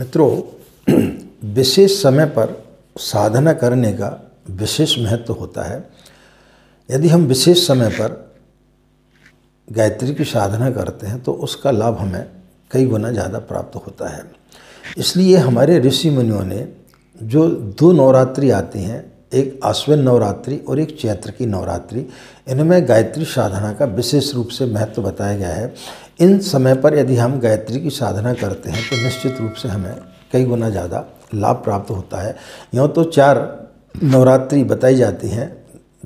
मित्रों, विशेष समय पर साधना करने का विशेष महत्व होता है। यदि हम विशेष समय पर गायत्री की साधना करते हैं तो उसका लाभ हमें कई गुना ज़्यादा प्राप्त होता है। इसलिए हमारे ऋषि मुनियों ने जो दो नवरात्रि आती हैं, एक आश्विन नवरात्रि और एक चैत्र की नवरात्रि, इनमें गायत्री साधना का विशेष रूप से महत्व बताया गया है। इन समय पर यदि हम गायत्री की साधना करते हैं तो निश्चित रूप से हमें कई गुना ज़्यादा लाभ प्राप्त होता है। यूँ तो चार नवरात्रि बताई जाती हैं,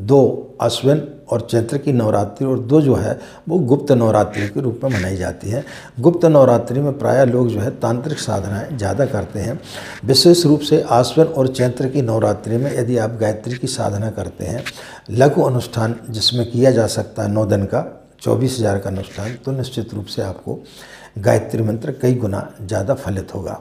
दो अश्विन और चैत्र की नवरात्रि, और दो जो है, वो गुप्त नवरात्रि के रूप में मनाई जाती है। गुप्त नवरात्रि में प्रायः लोग जो है, तांत्रिक साधनाएँ ज़्यादा करते हैं। विशेष रूप से आश्विन और चैत्र की नवरात्रि में यदि आप गायत्री की साधना करते हैं, लघु अनुष्ठान जिसमें किया जा सकता है नौ दिन का चौबीस हज़ार का अनुष्ठान तो निश्चित रूप से आपको गायत्री मंत्र कई गुना ज़्यादा फलित होगा।